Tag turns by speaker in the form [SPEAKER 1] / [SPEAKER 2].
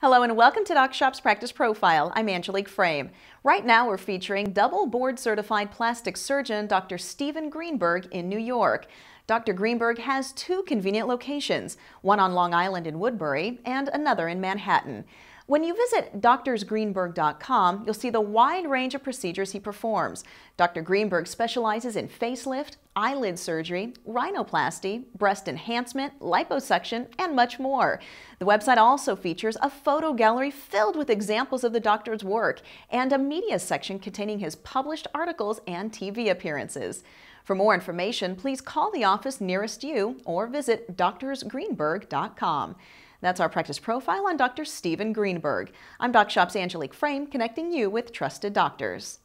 [SPEAKER 1] Hello and welcome to Doc Shop's Practice Profile. I'm Angelique Frame. Right now we're featuring double board certified plastic surgeon Dr. Stephen Greenberg in New York. Dr. Greenberg has two convenient locations, one on Long Island in Woodbury and another in Manhattan. When you visit drsgreenberg.com, you'll see the wide range of procedures he performs. Dr. Greenberg specializes in facelift, eyelid surgery, rhinoplasty, breast enhancement, liposuction, and much more. The website also features a photo gallery filled with examples of the doctor's work and a media section containing his published articles and TV appearances. For more information, please call the office nearest you or visit drsgreenberg.com. That's our practice profile on Dr. Stephen Greenberg. I'm Doc Shop's Angelique Frame, connecting you with trusted doctors.